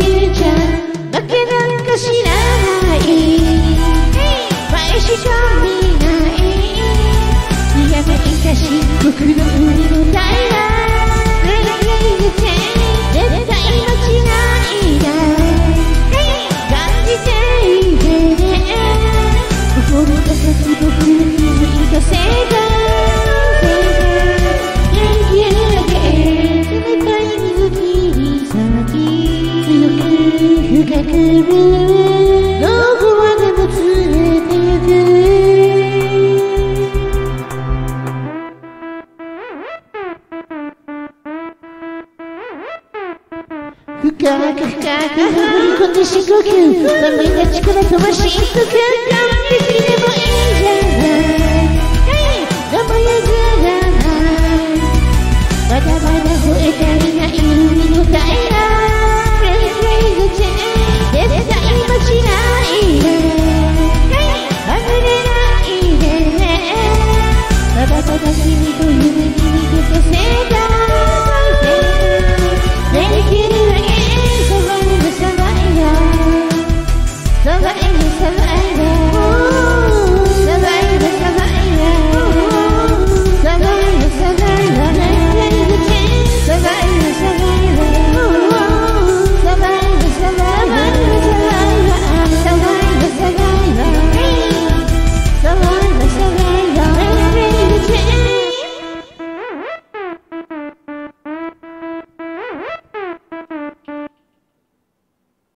一直深く深く潜り込んで深呼吸名前が力飛ばし一刻頑張ってくれれいいじゃん